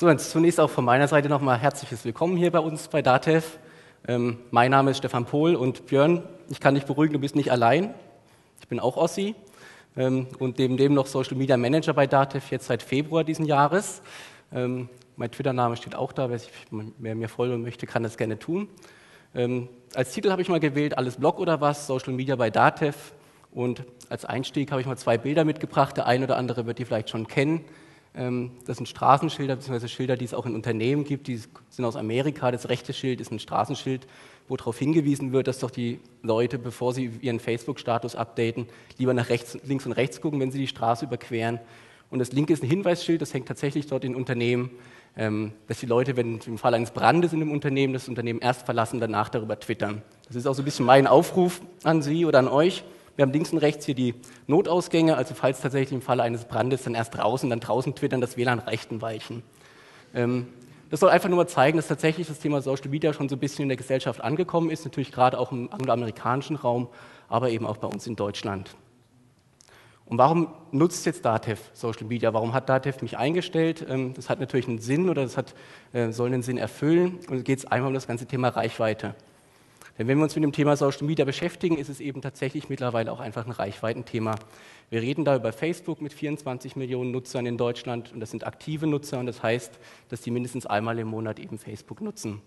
So, zunächst auch von meiner Seite nochmal herzliches Willkommen hier bei uns bei DATEV. Ähm, mein Name ist Stefan Pohl und Björn, ich kann dich beruhigen, du bist nicht allein. Ich bin auch Ossi ähm, und neben dem noch Social Media Manager bei DATEV jetzt seit Februar diesen Jahres. Ähm, mein Twitter-Name steht auch da, wer, sich, wer, mir folgen möchte, kann das gerne tun. Ähm, als Titel habe ich mal gewählt, alles Blog oder was, Social Media bei DATEV. Und als Einstieg habe ich mal zwei Bilder mitgebracht. Der eine oder andere wird die vielleicht schon kennen. Ähm, das sind Straßenschilder, beziehungsweise Schilder, die es auch in Unternehmen gibt. Die sind aus Amerika. Das rechte Schild ist ein Straßenschild, wo darauf hingewiesen wird, dass doch die Leute, bevor sie ihren Facebook-Status updaten, lieber nach rechts, links und rechts gucken, wenn sie die Straße überqueren. Und das linke ist ein Hinweisschild, das hängt tatsächlich dort in Unternehmen, ähm, dass die Leute, wenn im Fall eines Brandes in einem Unternehmen das Unternehmen erst verlassen, danach darüber twittern. Das ist auch so ein bisschen mein Aufruf an Sie oder an euch. Wir haben links und rechts hier die Notausgänge, also falls tatsächlich im Falle eines Brandes dann erst draußen, dann draußen twittern, das WLAN rechten weichen. Ähm, das soll einfach nur mal zeigen, dass tatsächlich das Thema Social Media schon so ein bisschen in der Gesellschaft angekommen ist, natürlich gerade auch im angloamerikanischen Raum, aber eben auch bei uns in Deutschland. Und warum nutzt jetzt DATEV Social Media? Warum hat DATEV mich eingestellt? Ähm, das hat natürlich einen Sinn oder das hat, äh, soll einen Sinn erfüllen. Und es geht einmal um das ganze Thema Reichweite. Denn wenn wir uns mit dem Thema Social Media beschäftigen, ist es eben tatsächlich mittlerweile auch einfach ein Reichweitenthema. Wir reden da über Facebook mit 24 Millionen Nutzern in Deutschland und das sind aktive Nutzer und das heißt, dass die mindestens einmal im Monat eben Facebook nutzen.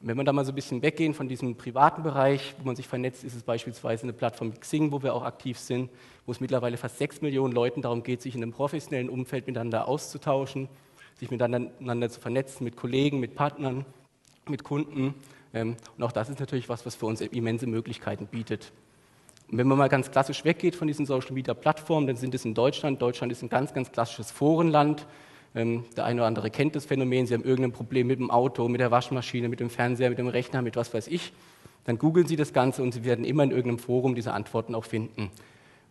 Und wenn wir da mal so ein bisschen weggehen von diesem privaten Bereich, wo man sich vernetzt, ist es beispielsweise eine Plattform Xing, wo wir auch aktiv sind, wo es mittlerweile fast sechs Millionen Leuten darum geht, sich in einem professionellen Umfeld miteinander auszutauschen, sich miteinander zu vernetzen mit Kollegen, mit Partnern, mit Kunden und auch das ist natürlich was, was für uns immense Möglichkeiten bietet. Und wenn man mal ganz klassisch weggeht von diesen Social Media Plattformen, dann sind es in Deutschland. Deutschland ist ein ganz, ganz klassisches Forenland. Ähm, der eine oder andere kennt das Phänomen. Sie haben irgendein Problem mit dem Auto, mit der Waschmaschine, mit dem Fernseher, mit dem Rechner, mit was weiß ich. Dann googeln Sie das Ganze und Sie werden immer in irgendeinem Forum diese Antworten auch finden.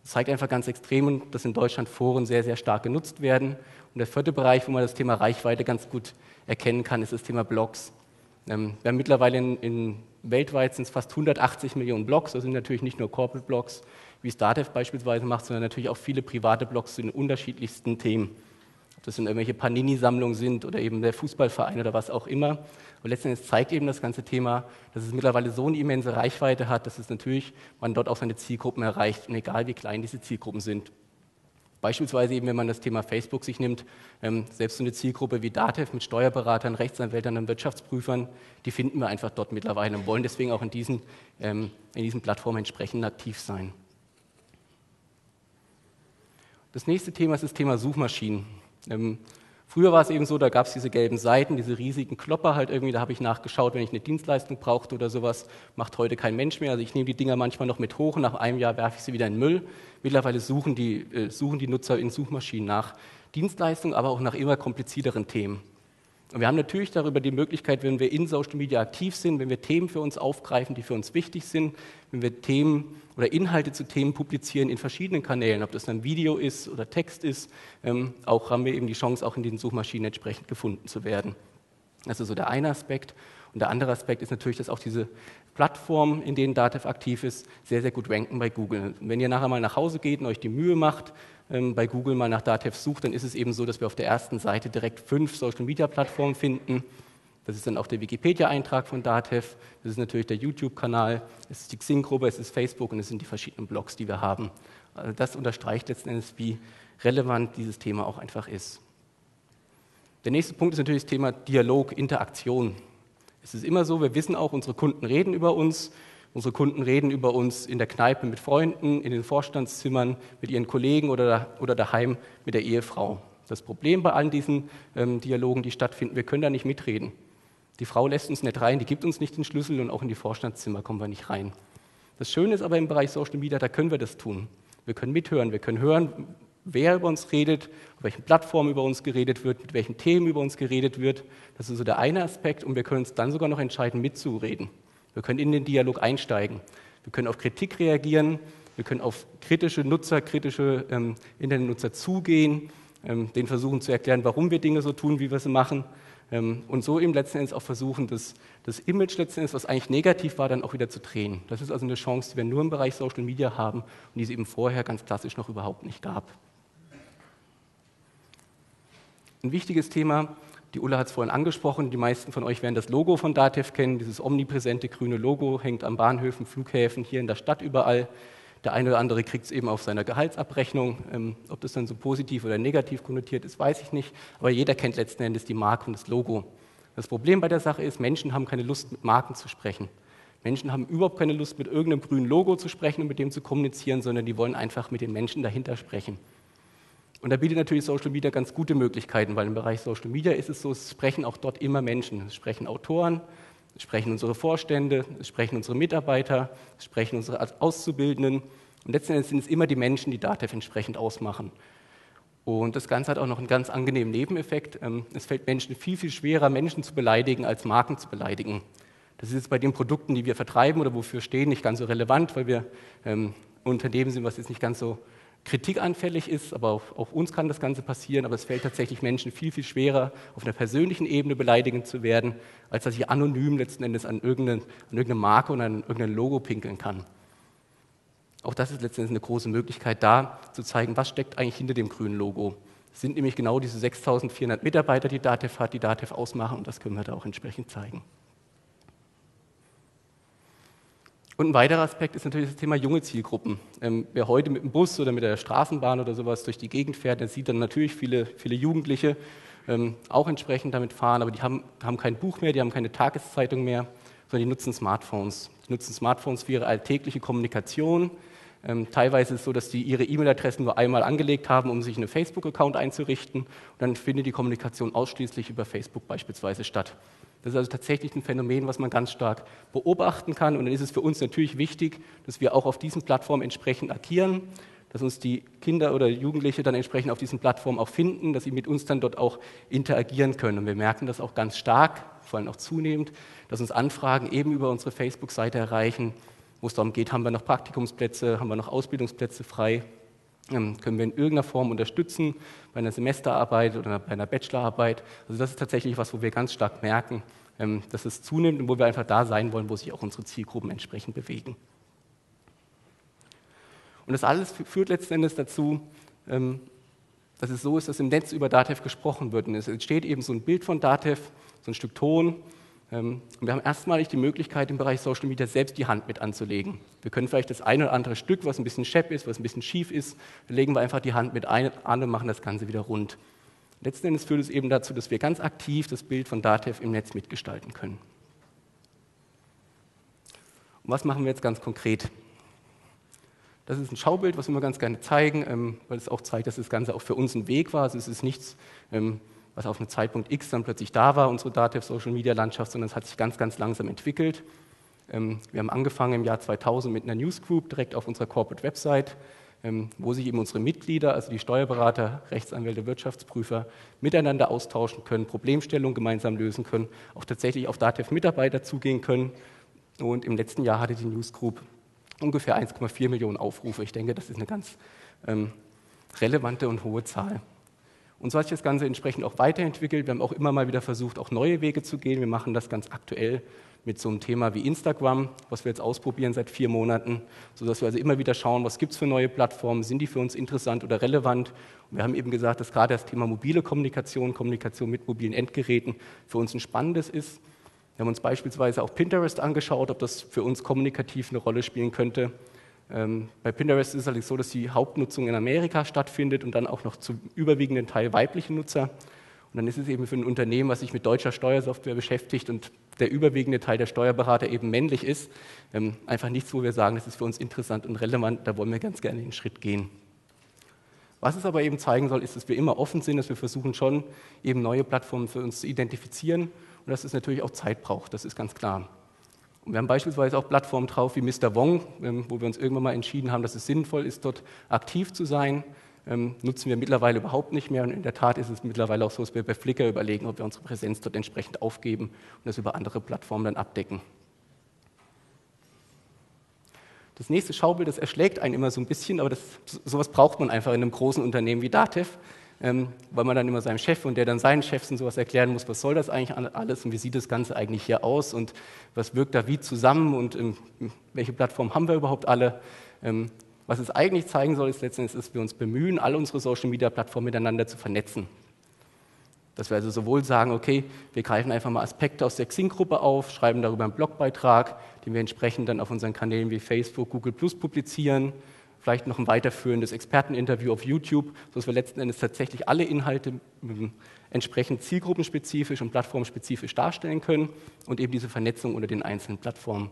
Das zeigt einfach ganz extrem, dass in Deutschland Foren sehr, sehr stark genutzt werden. Und der vierte Bereich, wo man das Thema Reichweite ganz gut erkennen kann, ist das Thema Blogs. Ähm, wir haben mittlerweile in, in weltweit sind es fast 180 Millionen Blogs. Das sind natürlich nicht nur Corporate Blogs, wie Startev beispielsweise macht, sondern natürlich auch viele private Blogs zu den unterschiedlichsten Themen. Ob das in irgendwelche Panini-Sammlungen sind oder eben der Fußballverein oder was auch immer. Aber letztendlich zeigt eben das ganze Thema, dass es mittlerweile so eine immense Reichweite hat, dass es natürlich man dort auch seine Zielgruppen erreicht, und egal wie klein diese Zielgruppen sind. Beispielsweise eben, wenn man das Thema Facebook sich nimmt, ähm, selbst so eine Zielgruppe wie DATEV mit Steuerberatern, Rechtsanwältern und Wirtschaftsprüfern, die finden wir einfach dort mittlerweile und wollen deswegen auch in diesen, ähm, in diesen Plattformen entsprechend aktiv sein. Das nächste Thema ist das Thema Suchmaschinen. Früher war es eben so, da gab es diese gelben Seiten, diese riesigen Klopper halt irgendwie, da habe ich nachgeschaut, wenn ich eine Dienstleistung brauchte oder sowas, macht heute kein Mensch mehr. Also ich nehme die Dinger manchmal noch mit hoch und nach einem Jahr werfe ich sie wieder in den Müll. Mittlerweile suchen die, äh, suchen die Nutzer in Suchmaschinen nach Dienstleistungen, aber auch nach immer komplizierteren Themen. Und wir haben natürlich darüber die Möglichkeit, wenn wir in Social Media aktiv sind, wenn wir Themen für uns aufgreifen, die für uns wichtig sind, wenn wir Themen oder Inhalte zu Themen publizieren in verschiedenen Kanälen, ob das dann Video ist oder Text ist, ähm, auch haben wir eben die Chance, auch in den Suchmaschinen entsprechend gefunden zu werden. Das ist so der eine Aspekt. Und der andere Aspekt ist natürlich, dass auch diese Plattformen, in denen Datev aktiv ist, sehr, sehr gut ranken bei Google. Wenn ihr nachher mal nach Hause geht und euch die Mühe macht, ähm, bei Google mal nach Datev sucht, dann ist es eben so, dass wir auf der ersten Seite direkt fünf Social-Media-Plattformen finden. Das ist dann auch der Wikipedia-Eintrag von Datev, das ist natürlich der YouTube-Kanal, es ist die Xing-Gruppe, es ist Facebook und es sind die verschiedenen Blogs, die wir haben. Also das unterstreicht letzten Endes, wie relevant dieses Thema auch einfach ist. Der nächste Punkt ist natürlich das Thema Dialog, Interaktion. Es ist immer so, wir wissen auch, unsere Kunden reden über uns Unsere Kunden reden über uns in der Kneipe mit Freunden, in den Vorstandszimmern, mit ihren Kollegen oder, oder daheim mit der Ehefrau. Das Problem bei all diesen ähm, Dialogen, die stattfinden, wir können da nicht mitreden. Die Frau lässt uns nicht rein, die gibt uns nicht den Schlüssel und auch in die Vorstandszimmer kommen wir nicht rein. Das Schöne ist aber im Bereich Social Media, da können wir das tun. Wir können mithören, wir können hören, wer über uns redet, auf welchen Plattformen über uns geredet wird, mit welchen Themen über uns geredet wird. Das ist so der eine Aspekt und wir können uns dann sogar noch entscheiden, mitzureden. Wir können in den Dialog einsteigen. Wir können auf Kritik reagieren. Wir können auf kritische Nutzer, kritische ähm, Internetnutzer zugehen, ähm, denen versuchen zu erklären, warum wir Dinge so tun, wie wir sie machen. Ähm, und so eben letzten Endes auch versuchen, das, das Image letzten Endes, was eigentlich negativ war, dann auch wieder zu drehen. Das ist also eine Chance, die wir nur im Bereich Social Media haben und die es eben vorher ganz klassisch noch überhaupt nicht gab. Ein wichtiges Thema Die Ulla hat es vorhin angesprochen, die meisten von euch werden das Logo von Datev kennen. Dieses omnipräsente grüne Logo hängt an Bahnhöfen, Flughäfen, hier in der Stadt überall. Der eine oder andere kriegt es eben auf seiner Gehaltsabrechnung. Ähm, ob das dann so positiv oder negativ konnotiert ist, weiß ich nicht. Aber jeder kennt letzten Endes die Marke und das Logo. Das Problem bei der Sache ist, Menschen haben keine Lust, mit Marken zu sprechen. Menschen haben überhaupt keine Lust, mit irgendeinem grünen Logo zu sprechen und mit dem zu kommunizieren, sondern die wollen einfach mit den Menschen dahinter sprechen. Und da bietet natürlich Social Media ganz gute Möglichkeiten, weil im Bereich Social Media ist es so, es sprechen auch dort immer Menschen. Es sprechen Autoren, es sprechen unsere Vorstände, es sprechen unsere Mitarbeiter, es sprechen unsere Auszubildenden. Und letzten Endes sind es immer die Menschen, die DATEV entsprechend ausmachen. Und das Ganze hat auch noch einen ganz angenehmen Nebeneffekt. Ähm, es fällt Menschen viel, viel schwerer, Menschen zu beleidigen, als Marken zu beleidigen. Das ist jetzt bei den Produkten, die wir vertreiben oder wofür stehen, nicht ganz so relevant, weil wir ähm, Unternehmen sind, was jetzt nicht ganz so kritikanfällig ist, aber auch, auch, uns kann das Ganze passieren, aber es fällt tatsächlich Menschen viel, viel schwerer, auf einer persönlichen Ebene beleidigend zu werden, als dass ich anonym letzten Endes an irgendeine, an irgendeine Marke und an irgendein Logo pinkeln kann. Auch das ist letzten Endes eine große Möglichkeit, da zu zeigen, was steckt eigentlich hinter dem grünen Logo. Es sind nämlich genau diese 6400 Mitarbeiter, die DATEV hat, die DATEV ausmachen und das können wir da auch entsprechend zeigen. Und ein weiterer Aspekt ist natürlich das Thema junge Zielgruppen. Ähm, wer heute mit dem Bus oder mit der Straßenbahn oder sowas durch die Gegend fährt, der sieht dann natürlich viele, viele Jugendliche ähm, auch entsprechend damit fahren, aber die haben, haben kein Buch mehr, die haben keine Tageszeitung mehr, sondern die nutzen Smartphones. Die nutzen Smartphones für ihre alltägliche Kommunikation. Ähm, teilweise ist es so, dass die ihre E-Mail-Adressen nur einmal angelegt haben, um sich einen Facebook-Account einzurichten. Und dann findet die Kommunikation ausschließlich über Facebook beispielsweise statt. Das ist also tatsächlich ein Phänomen, was man ganz stark beobachten kann. Und dann ist es für uns natürlich wichtig, dass wir auch auf diesen Plattformen entsprechend agieren, dass uns die Kinder oder Jugendliche dann entsprechend auf diesen Plattformen auch finden, dass sie mit uns dann dort auch interagieren können. Und wir merken das auch ganz stark, vor allem auch zunehmend, dass uns Anfragen eben über unsere Facebook-Seite erreichen, wo es darum geht, haben wir noch Praktikumsplätze, haben wir noch Ausbildungsplätze frei, können wir in irgendeiner Form unterstützen, bei einer Semesterarbeit oder bei einer Bachelorarbeit. Also das ist tatsächlich was, wo wir ganz stark merken, ähm, dass es zunimmt und wo wir einfach da sein wollen, wo sich auch unsere Zielgruppen entsprechend bewegen. Und das alles führt letzten Endes dazu, ähm, dass es so ist, dass im Netz über Datev gesprochen wird. Und es entsteht eben so ein Bild von Datev, so ein Stück Ton, ähm, wir haben erstmalig die Möglichkeit, im Bereich Social Media selbst die Hand mit anzulegen. Wir können vielleicht das eine oder andere Stück, was ein bisschen schepp ist, was ein bisschen schief ist, legen wir einfach die Hand mit ein an und machen das Ganze wieder rund. Letzten Endes führt es eben dazu, dass wir ganz aktiv das Bild von Datev im Netz mitgestalten können. Und was machen wir jetzt ganz konkret? Das ist ein Schaubild, was wir ganz gerne zeigen, ähm, weil es auch zeigt, dass das Ganze auch für uns ein Weg war. Also es ist nichts, ähm, was auf einem Zeitpunkt X dann plötzlich da war, unsere Datev Social Media Landschaft, sondern es hat sich ganz, ganz langsam entwickelt. Ähm, wir haben angefangen im Jahr 2000 mit einer Newsgroup direkt auf unserer Corporate Website, ähm, wo sich eben unsere Mitglieder, also die Steuerberater, Rechtsanwälte, Wirtschaftsprüfer, miteinander austauschen können, Problemstellungen gemeinsam lösen können, auch tatsächlich auf Datev Mitarbeiter zugehen können. Und im letzten Jahr hatte die Newsgroup ungefähr 1,4 Millionen Aufrufe. Ich denke, das ist eine ganz ähm, relevante und hohe Zahl. Und so hat sich das Ganze entsprechend auch weiterentwickelt. Wir haben auch immer mal wieder versucht, auch neue Wege zu gehen. Wir machen das ganz aktuell mit so einem Thema wie Instagram, was wir jetzt ausprobieren seit vier Monaten, sodass wir also immer wieder schauen, was gibt es für neue Plattformen, sind die für uns interessant oder relevant. Und wir haben eben gesagt, dass gerade das Thema mobile Kommunikation, Kommunikation mit mobilen Endgeräten für uns ein spannendes ist. Wir haben uns beispielsweise auch Pinterest angeschaut, ob das für uns kommunikativ eine Rolle spielen könnte. Ähm, bei Pinterest ist es allerdings so, dass die Hauptnutzung in Amerika stattfindet und dann auch noch zum überwiegenden Teil weibliche Nutzer. Und dann ist es eben für ein Unternehmen, was sich mit deutscher Steuersoftware beschäftigt und der überwiegende Teil der Steuerberater eben männlich ist, ähm, einfach nichts, wo wir sagen, das ist für uns interessant und relevant, da wollen wir ganz gerne den Schritt gehen. Was es aber eben zeigen soll, ist, dass wir immer offen sind, dass wir versuchen schon eben neue Plattformen für uns zu identifizieren und dass es natürlich auch Zeit braucht, das ist ganz klar. Wir haben beispielsweise auch Plattformen drauf wie Mr. Wong, ähm, wo wir uns irgendwann mal entschieden haben, dass es sinnvoll ist, dort aktiv zu sein. Ähm, nutzen wir mittlerweile überhaupt nicht mehr. Und in der Tat ist es mittlerweile auch so, dass wir bei Flickr überlegen, ob wir unsere Präsenz dort entsprechend aufgeben und das über andere Plattformen dann abdecken. Das nächste Schaubild, das erschlägt einen immer so ein bisschen, aber das, sowas braucht man einfach in einem großen Unternehmen wie Datev ähm, weil man dann immer seinem Chef und der dann seinen Chefs und sowas erklären muss, was soll das eigentlich alles und wie sieht das Ganze eigentlich hier aus und was wirkt da wie zusammen und ähm, welche Plattform haben wir überhaupt alle. Ähm, was es eigentlich zeigen soll, ist letztendlich, dass wir uns bemühen, alle unsere Social-Media-Plattformen miteinander zu vernetzen. Dass wir also sowohl sagen, okay, wir greifen einfach mal Aspekte aus der Xing-Gruppe auf, schreiben darüber einen Blogbeitrag, den wir entsprechend dann auf unseren Kanälen wie Facebook, Google Plus publizieren, vielleicht noch ein weiterführendes Experteninterview auf YouTube, sodass wir letzten Endes tatsächlich alle Inhalte ähm, entsprechend zielgruppenspezifisch und plattformspezifisch darstellen können und eben diese Vernetzung unter den einzelnen Plattformen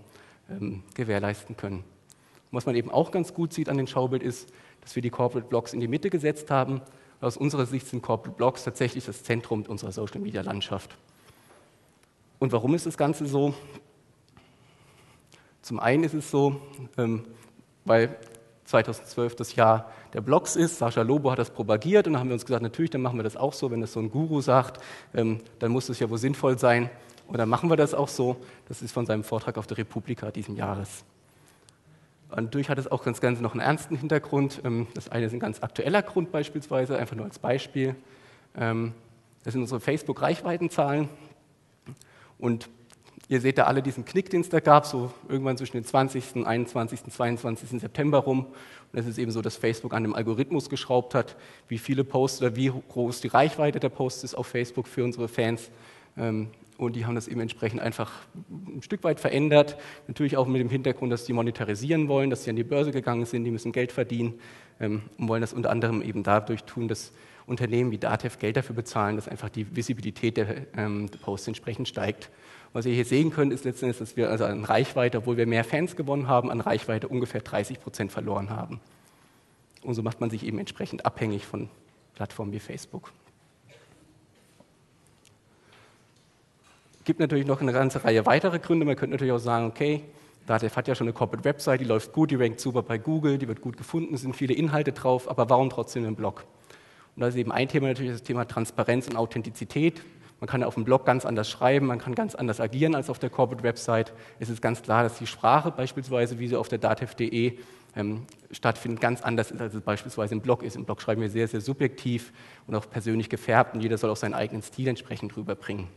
ähm, gewährleisten können. Und was man eben auch ganz gut sieht an dem Schaubild ist, dass wir die Corporate Blogs in die Mitte gesetzt haben. Aus unserer Sicht sind Corporate Blogs tatsächlich das Zentrum unserer Social Media Landschaft. Und warum ist das Ganze so? Zum einen ist es so, ähm, weil 2012 das Jahr der Blogs ist. Sascha Lobo hat das propagiert und dann haben wir uns gesagt, natürlich, dann machen wir das auch so. Wenn das so ein Guru sagt, ähm, dann muss es ja wohl sinnvoll sein. Und dann machen wir das auch so. Das ist von seinem Vortrag auf der Republika diesen Jahres. Und natürlich hat es auch ganz Ganze noch einen ernsten Hintergrund. Ähm, das eine ist ein ganz aktueller Grund beispielsweise, einfach nur als Beispiel. Ähm, das sind unsere Facebook-Reichweitenzahlen. Und Ihr seht da alle diesen Knick, den es da gab, so irgendwann zwischen dem 20., 21., 22. September rum. Und es ist eben so, dass Facebook an dem Algorithmus geschraubt hat, wie viele Posts oder wie groß die Reichweite der Posts ist auf Facebook für unsere Fans. Ähm, und die haben das eben entsprechend einfach ein Stück weit verändert. Natürlich auch mit dem Hintergrund, dass die monetarisieren wollen, dass sie an die Börse gegangen sind, die müssen Geld verdienen ähm, und wollen das unter anderem eben dadurch tun, dass Unternehmen wie Datev Geld dafür bezahlen, dass einfach die Visibilität der, ähm, der Posts entsprechend steigt. Was ihr hier sehen könnt, ist letztendlich, dass wir also an Reichweite, obwohl wir mehr Fans gewonnen haben, an Reichweite ungefähr 30 Prozent verloren haben. Und so macht man sich eben entsprechend abhängig von Plattformen wie Facebook. Es gibt natürlich noch eine ganze Reihe weiterer Gründe. Man könnte natürlich auch sagen, okay, Datev hat ja schon eine Corporate Website, die läuft gut, die rankt super bei Google, die wird gut gefunden, sind viele Inhalte drauf, aber warum trotzdem ein Blog? Und da ist eben ein Thema natürlich das Thema Transparenz und Authentizität. Man kann auf dem Blog ganz anders schreiben, man kann ganz anders agieren als auf der Corporate Website. Es ist ganz klar, dass die Sprache beispielsweise, wie sie auf der datev.de ähm, stattfindet, ganz anders ist, als es beispielsweise im Blog ist. Im Blog schreiben wir sehr, sehr subjektiv und auch persönlich gefärbt und jeder soll auch seinen eigenen Stil entsprechend rüberbringen.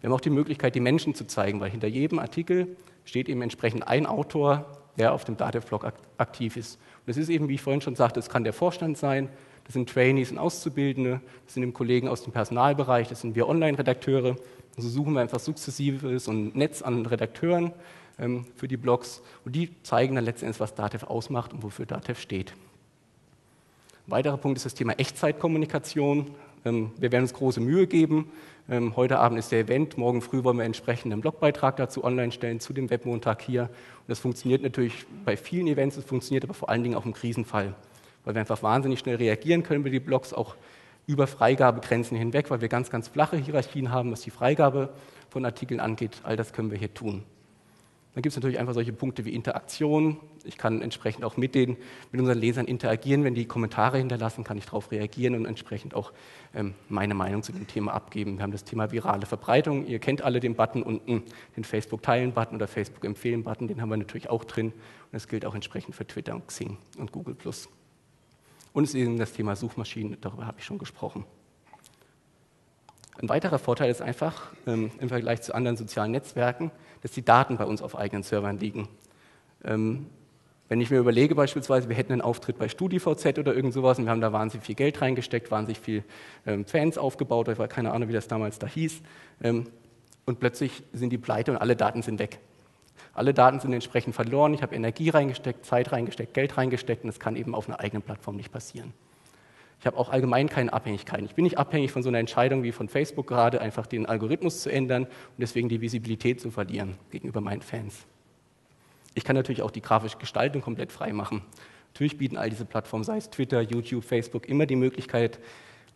Wir haben auch die Möglichkeit, die Menschen zu zeigen, weil hinter jedem Artikel steht eben entsprechend ein Autor, der auf dem Datev-Blog aktiv ist. Und es ist eben, wie ich vorhin schon sagte, es kann der Vorstand sein, das sind Trainees und Auszubildende, das sind Kollegen aus dem Personalbereich, das sind wir Online-Redakteure. So suchen wir einfach sukzessives und Netz an Redakteuren ähm, für die Blogs und die zeigen dann letztendlich, was Datev ausmacht und wofür Datev steht. Ein weiterer Punkt ist das Thema Echtzeitkommunikation. Ähm, wir werden uns große Mühe geben. Ähm, heute Abend ist der Event, morgen früh wollen wir entsprechend einen Blogbeitrag dazu online stellen, zu dem Webmontag hier. Und das funktioniert natürlich bei vielen Events, es funktioniert aber vor allen Dingen auch im Krisenfall weil wir einfach wahnsinnig schnell reagieren können mit den Blogs, auch über Freigabegrenzen hinweg, weil wir ganz, ganz flache Hierarchien haben, was die Freigabe von Artikeln angeht. All das können wir hier tun. Dann gibt es natürlich einfach solche Punkte wie Interaktion. Ich kann entsprechend auch mit, den, mit unseren Lesern interagieren. Wenn die Kommentare hinterlassen, kann ich darauf reagieren und entsprechend auch ähm, meine Meinung zu dem Thema abgeben. Wir haben das Thema virale Verbreitung. Ihr kennt alle den Button unten, den Facebook-Teilen-Button oder Facebook-Empfehlen-Button. Den haben wir natürlich auch drin. Und das gilt auch entsprechend für Twitter und Xing und Google+. Und es ist eben das Thema Suchmaschinen, darüber habe ich schon gesprochen. Ein weiterer Vorteil ist einfach ähm, im Vergleich zu anderen sozialen Netzwerken, dass die Daten bei uns auf eigenen Servern liegen. Ähm, wenn ich mir überlege beispielsweise, wir hätten einen Auftritt bei StudiVZ oder irgend sowas und wir haben da wahnsinnig viel Geld reingesteckt, wahnsinnig viel ähm, Fans aufgebaut, ich war keine Ahnung, wie das damals da hieß, ähm, und plötzlich sind die pleite und alle Daten sind weg. Alle Daten sind entsprechend verloren. Ich habe Energie reingesteckt, Zeit reingesteckt, Geld reingesteckt und das kann eben auf einer eigenen Plattform nicht passieren. Ich habe auch allgemein keine Abhängigkeiten. Ich bin nicht abhängig von so einer Entscheidung wie von Facebook gerade, einfach den Algorithmus zu ändern und deswegen die Visibilität zu verlieren gegenüber meinen Fans. Ich kann natürlich auch die grafische Gestaltung komplett frei machen. Natürlich bieten all diese Plattformen, sei es Twitter, YouTube, Facebook, immer die Möglichkeit,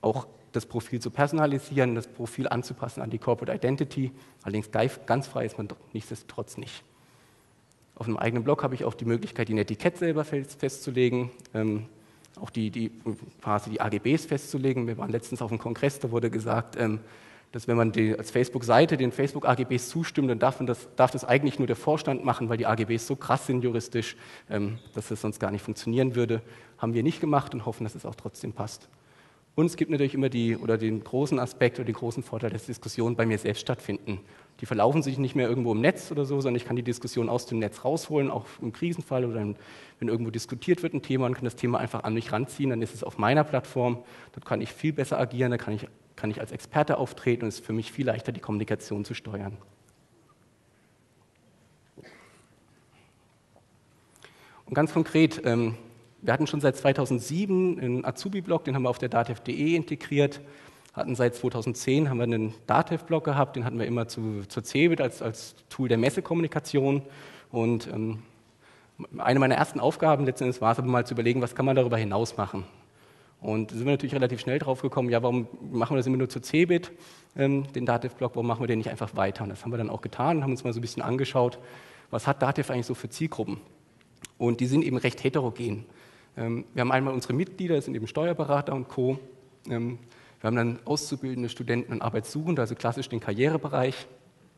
auch das Profil zu personalisieren, das Profil anzupassen an die Corporate Identity. Allerdings ganz frei ist man nichtsdestotrotz nicht. Auf einem eigenen Blog habe ich auch die Möglichkeit, die Etikett selber festzulegen, ähm, auch die, die, quasi die AGBs festzulegen. Wir waren letztens auf einem Kongress, da wurde gesagt, ähm, dass wenn man die, als Facebook-Seite den Facebook-AGBs zustimmt, dann darf, das, darf, das, eigentlich nur der Vorstand machen, weil die AGBs so krass sind juristisch, ähm, dass das sonst gar nicht funktionieren würde. Haben wir nicht gemacht und hoffen, dass es auch trotzdem passt. Und es gibt natürlich immer die, oder den großen Aspekt oder den großen Vorteil, dass Diskussionen bei mir selbst stattfinden. Die verlaufen sich nicht mehr irgendwo im Netz oder so, sondern ich kann die Diskussion aus dem Netz rausholen, auch im Krisenfall oder wenn irgendwo diskutiert wird ein Thema und kann das Thema einfach an mich ranziehen, dann ist es auf meiner Plattform. Dort kann ich viel besser agieren, da kann ich kann ich als Experte auftreten und es ist für mich viel leichter, die Kommunikation zu steuern. Und ganz konkret, ähm, wir hatten schon seit 2007 einen Azubi-Blog, den haben wir auf der datev.de integriert. Hatten seit 2010 haben wir einen Datev-Blog gehabt, den hatten wir immer zu, zur CeBIT als, als Tool der Messekommunikation. Und ähm, eine meiner ersten Aufgaben letztendlich war es aber mal zu überlegen, was kann man darüber hinaus machen. Und da sind wir natürlich relativ schnell drauf gekommen, ja, warum machen wir das immer nur zur CeBIT, ähm, den Datev-Blog, warum machen wir den nicht einfach weiter? Und das haben wir dann auch getan und haben uns mal so ein bisschen angeschaut, was hat Datev eigentlich so für Zielgruppen? Und die sind eben recht heterogen. Ähm, wir haben einmal unsere Mitglieder, das sind eben Steuerberater und Co. Ähm, wir haben dann auszubildende Studenten und Arbeitssuchende, also klassisch den Karrierebereich.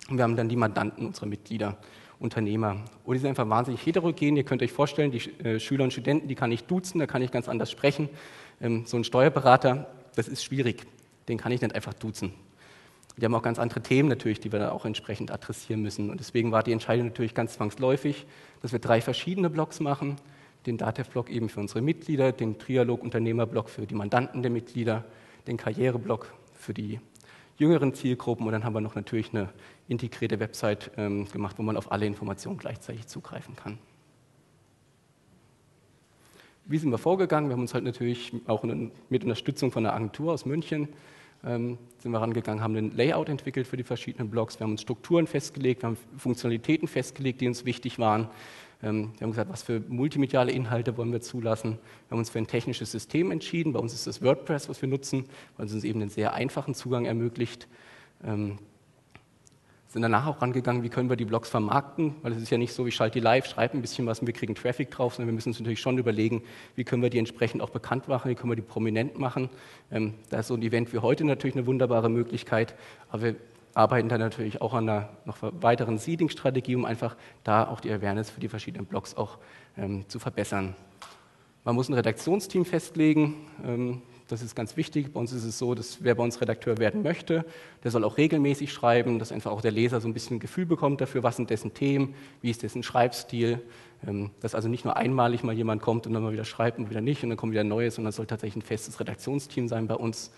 Und wir haben dann die Mandanten unserer Mitglieder, Unternehmer. Und die sind einfach wahnsinnig heterogen. Ihr könnt euch vorstellen, die äh, Schüler und Studenten, die kann ich duzen, da kann ich ganz anders sprechen. Ähm, so ein Steuerberater, das ist schwierig. Den kann ich nicht einfach duzen. Die haben auch ganz andere Themen natürlich, die wir dann auch entsprechend adressieren müssen. Und deswegen war die Entscheidung natürlich ganz zwangsläufig, dass wir drei verschiedene Blogs machen. Den Datev-Blog eben für unsere Mitglieder, den Trialog-Unternehmer-Blog für die Mandanten der Mitglieder, den Karriere-Blog für die jüngeren Zielgruppen und dann haben wir noch natürlich eine integrierte Website ähm, gemacht, wo man auf alle Informationen gleichzeitig zugreifen kann. Wie sind wir vorgegangen? Wir haben uns halt natürlich auch mit Unterstützung von einer Agentur aus München ähm, sind wir rangegangen, haben ein Layout entwickelt für die verschiedenen Blogs. Wir haben uns Strukturen festgelegt, wir haben Funktionalitäten festgelegt, die uns wichtig waren. Ähm, wir haben gesagt, was für multimediale Inhalte wollen wir zulassen. Wir haben uns für ein technisches System entschieden. Bei uns ist das WordPress, was wir nutzen, weil es uns eben einen sehr einfachen Zugang ermöglicht. Ähm, sind danach auch rangegangen, wie können wir die Blogs vermarkten, weil es ist ja nicht so, ich schalte die live, schreibe ein bisschen was und wir kriegen Traffic drauf, sondern wir müssen uns natürlich schon überlegen, wie können wir die entsprechend auch bekannt machen, wie können wir die prominent machen. Ähm, da ist so ein Event wie heute natürlich eine wunderbare Möglichkeit, aber wir arbeiten dann natürlich auch an einer noch weiteren Seeding-Strategie, um einfach da auch die Awareness für die verschiedenen Blogs auch ähm, zu verbessern. Man muss ein Redaktionsteam festlegen. Ähm, das ist ganz wichtig. Bei uns ist es so, dass wer bei uns Redakteur werden möchte, der soll auch regelmäßig schreiben, dass einfach auch der Leser so ein bisschen ein Gefühl bekommt dafür, was sind dessen Themen, wie ist dessen Schreibstil. Ähm, dass also nicht nur einmalig mal jemand kommt und dann mal wieder schreibt und wieder nicht und dann kommt wieder Neues, sondern es soll tatsächlich ein festes Redaktionsteam sein bei uns.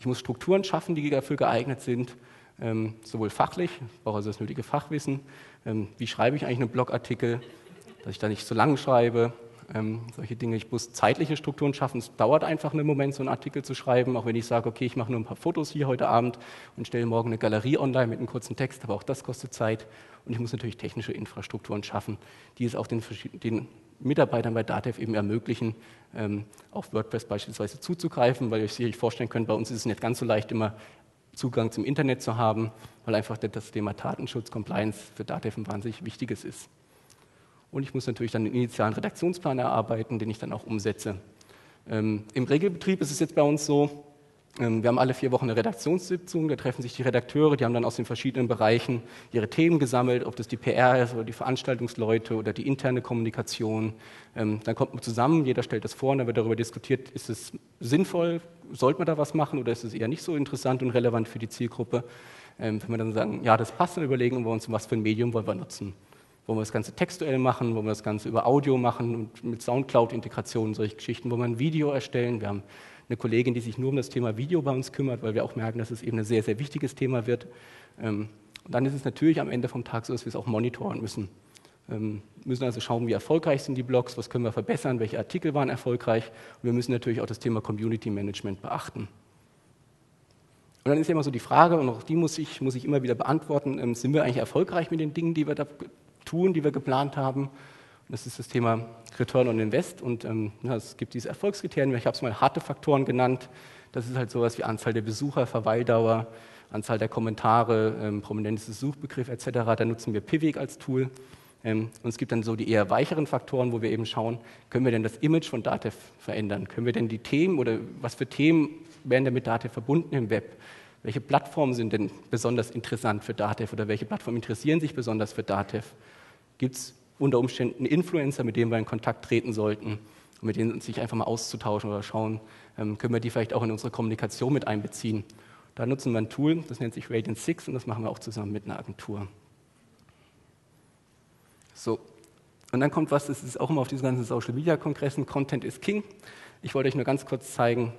Ich muss Strukturen schaffen, die dafür geeignet sind, ähm, sowohl fachlich, ich brauche also das nötige Fachwissen, ähm, wie schreibe ich eigentlich einen Blogartikel, dass ich da nicht zu lang schreibe, ähm, solche Dinge. Ich muss zeitliche Strukturen schaffen. Es dauert einfach einen Moment, so einen Artikel zu schreiben, auch wenn ich sage, okay, ich mache nur ein paar Fotos hier heute Abend und stelle morgen eine Galerie online mit einem kurzen Text, aber auch das kostet Zeit. Und ich muss natürlich technische Infrastrukturen schaffen, die es auch den, den Mitarbeitern bei Datev eben ermöglichen, ähm, auf WordPress beispielsweise zuzugreifen, weil ihr euch sicherlich vorstellen könnt, bei uns ist es nicht ganz so leicht, immer Zugang zum Internet zu haben, weil einfach das Thema Datenschutz, Compliance für Datev wahnsinnig wichtiges ist. Und ich muss natürlich dann den initialen Redaktionsplan erarbeiten, den ich dann auch umsetze. Ähm, Im Regelbetrieb ist es jetzt bei uns so, wir haben alle vier Wochen eine Redaktionssitzung, da treffen sich die Redakteure, die haben dann aus den verschiedenen Bereichen ihre Themen gesammelt, ob das die PR ist oder die Veranstaltungsleute oder die interne Kommunikation. Ähm, dann kommt man zusammen, jeder stellt das vor und dann wird darüber diskutiert, ist es sinnvoll, sollte man da was machen oder ist es eher nicht so interessant und relevant für die Zielgruppe. Ähm, wenn wir dann sagen, ja, das passt, dann überlegen wir uns, was für ein Medium wollen wir nutzen. Wollen wir das Ganze textuell machen, wollen wir das Ganze über Audio machen und mit Soundcloud-Integrationen, solche Geschichten, wo wir ein Video erstellen. Wir haben eine Kollegin, die sich nur um das Thema Video bei uns kümmert, weil wir auch merken, dass es eben ein sehr, sehr wichtiges Thema wird. Ähm, und dann ist es natürlich am Ende vom Tag so, dass wir es auch monitoren müssen. Wir ähm, müssen also schauen, wie erfolgreich sind die Blogs, was können wir verbessern, welche Artikel waren erfolgreich. Und wir müssen natürlich auch das Thema Community Management beachten. Und dann ist ja immer so die Frage, und auch die muss ich, muss ich immer wieder beantworten, ähm, sind wir eigentlich erfolgreich mit den Dingen, die wir da tun, die wir geplant haben. Das ist das Thema Return on Invest. Und ähm, ja, es gibt diese Erfolgskriterien, ich habe es mal harte Faktoren genannt. Das ist halt sowas wie Anzahl der Besucher, Verweildauer, Anzahl der Kommentare, ähm, prominentes Suchbegriff etc. Da nutzen wir Pivik als Tool. Ähm, und es gibt dann so die eher weicheren Faktoren, wo wir eben schauen, können wir denn das Image von Datev verändern? Können wir denn die Themen oder was für Themen werden denn mit Datev verbunden im Web? Welche Plattformen sind denn besonders interessant für Datev oder welche Plattformen interessieren sich besonders für Datev? Gibt es unter Umständen Influencer, mit denen wir in Kontakt treten sollten, mit denen sich einfach mal auszutauschen oder schauen, ähm, können wir die vielleicht auch in unsere Kommunikation mit einbeziehen. Da nutzen wir ein Tool, das nennt sich Radiant 6 und das machen wir auch zusammen mit einer Agentur. So, und dann kommt was, das ist auch immer auf diesen ganzen Social Media Kongressen, Content is King. Ich wollte euch nur ganz kurz zeigen,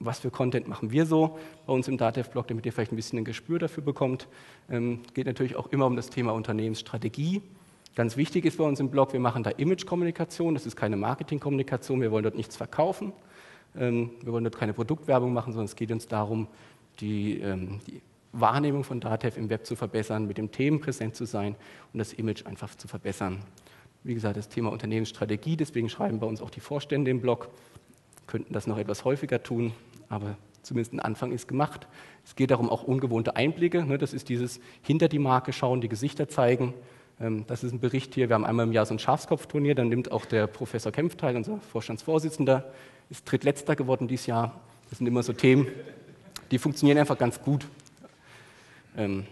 was für Content machen wir so bei uns im Datev-Blog, damit ihr vielleicht ein bisschen ein Gespür dafür bekommt. Ähm, geht natürlich auch immer um das Thema Unternehmensstrategie. Ganz wichtig ist bei uns im Blog, wir machen da Image-Kommunikation, das ist keine Marketing-Kommunikation, wir wollen dort nichts verkaufen, ähm, wir wollen dort keine Produktwerbung machen, sondern es geht uns darum, die, ähm, die Wahrnehmung von Datev im Web zu verbessern, mit den Themen präsent zu sein und das Image einfach zu verbessern. Wie gesagt, das Thema Unternehmensstrategie, deswegen schreiben bei uns auch die Vorstände im Blog, könnten das noch etwas häufiger tun, aber zumindest ein Anfang ist gemacht. Es geht darum, auch ungewohnte Einblicke. Ne? Das ist dieses hinter die Marke schauen, die Gesichter zeigen. Ähm, das ist ein Bericht hier. Wir haben einmal im Jahr so ein Schafskopfturnier, dann nimmt auch der Professor Kempf teil, unser Vorstandsvorsitzender, ist drittletzter geworden dieses Jahr. Das sind immer so Themen, die funktionieren einfach ganz gut. Ähm,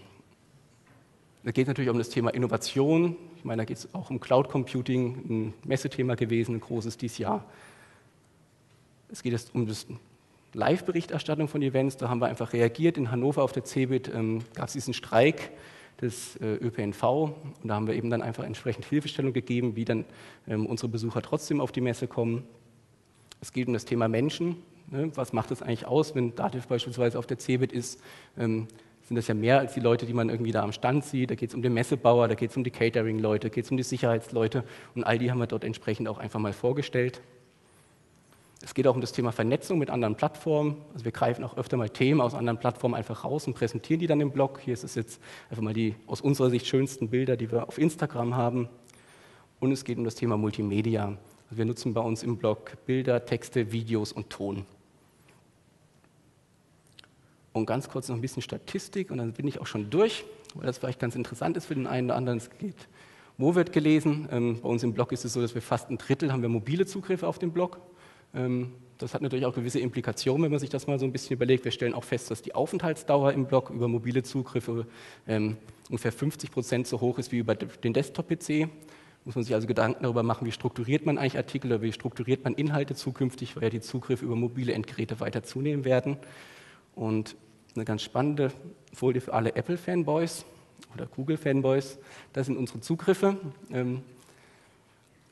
da geht es natürlich um das Thema Innovation. Ich meine, da geht es auch um Cloud Computing, ein Messethema gewesen, ein großes dieses Jahr. Es geht jetzt um das Live-Berichterstattung von Events. Da haben wir einfach reagiert. In Hannover auf der CeBIT ähm, gab es diesen Streik des äh, ÖPNV und da haben wir eben dann einfach entsprechend Hilfestellung gegeben, wie dann ähm, unsere Besucher trotzdem auf die Messe kommen. Es geht um das Thema Menschen. Ne? Was macht es eigentlich aus, wenn Dativ beispielsweise auf der CeBIT ist? Ähm, sind das ja mehr als die Leute, die man irgendwie da am Stand sieht. Da geht es um den Messebauer, da geht es um die Catering-Leute, da geht es um die Sicherheitsleute und all die haben wir dort entsprechend auch einfach mal vorgestellt. Es geht auch um das Thema Vernetzung mit anderen Plattformen. Also wir greifen auch öfter mal Themen aus anderen Plattformen einfach raus und präsentieren die dann im Blog. Hier ist es jetzt einfach mal die aus unserer Sicht schönsten Bilder, die wir auf Instagram haben. Und es geht um das Thema Multimedia. Also wir nutzen bei uns im Blog Bilder, Texte, Videos und Ton. Und ganz kurz noch ein bisschen Statistik und dann bin ich auch schon durch, weil das vielleicht ganz interessant ist für den einen oder anderen. Es geht, wo wird gelesen? Ähm, bei uns im Blog ist es so, dass wir fast ein Drittel haben wir mobile Zugriffe auf den Blog. Ähm, das hat natürlich auch gewisse Implikationen, wenn man sich das mal so ein bisschen überlegt. Wir stellen auch fest, dass die Aufenthaltsdauer im Blog über mobile Zugriffe ähm, ungefähr 50 Prozent so hoch ist wie über den Desktop-PC. Muss man sich also Gedanken darüber machen, wie strukturiert man eigentlich Artikel oder wie strukturiert man Inhalte zukünftig, weil ja die Zugriffe über mobile Endgeräte weiter zunehmen werden. Und eine ganz spannende Folie für alle Apple-Fanboys oder Google-Fanboys, das sind unsere Zugriffe.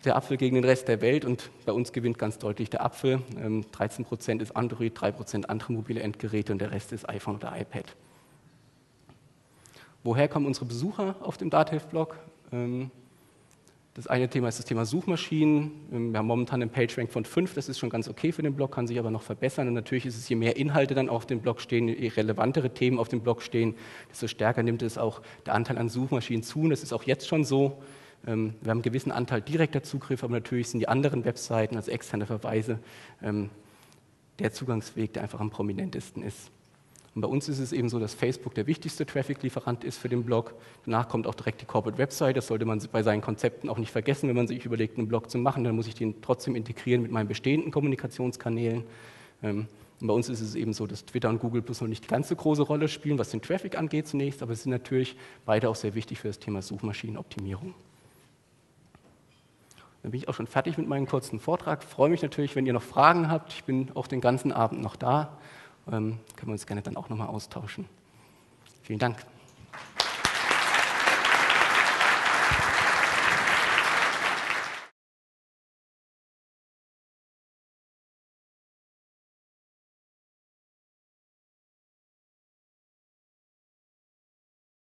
Der Apfel gegen den Rest der Welt und bei uns gewinnt ganz deutlich der Apfel. 13 ähm, Prozent ist Android, 3 Prozent andere mobile Endgeräte und der Rest ist iPhone oder iPad. Woher kommen unsere Besucher auf dem Datev-Blog? Ähm, das eine Thema ist das Thema Suchmaschinen. Ähm, wir haben momentan einen PageRank von 5, das ist schon ganz okay für den Blog, kann sich aber noch verbessern. Und natürlich ist es, je mehr Inhalte dann auf dem Blog stehen, je relevantere Themen auf dem Blog stehen, desto stärker nimmt es auch der Anteil an Suchmaschinen zu. Und das ist auch jetzt schon so. Ähm, wir haben einen gewissen Anteil direkter Zugriff, aber natürlich sind die anderen Webseiten als externe Verweise ähm, der Zugangsweg, der einfach am prominentesten ist. Und bei uns ist es eben so, dass Facebook der wichtigste Traffic-Lieferant ist für den Blog. Danach kommt auch direkt die Corporate Website. Das sollte man bei seinen Konzepten auch nicht vergessen, wenn man sich überlegt, einen Blog zu machen. Dann muss ich den trotzdem integrieren mit meinen bestehenden Kommunikationskanälen. Ähm, und bei uns ist es eben so, dass Twitter und Google Plus noch nicht die ganz so große Rolle spielen, was den Traffic angeht zunächst, aber sie sind natürlich beide auch sehr wichtig für das Thema Suchmaschinenoptimierung. Dann bin ich auch schon fertig mit meinem kurzen Vortrag. Freue mich natürlich, wenn ihr noch Fragen habt. Ich bin auch den ganzen Abend noch da. Ähm, können wir uns gerne dann auch nochmal austauschen. Vielen Dank.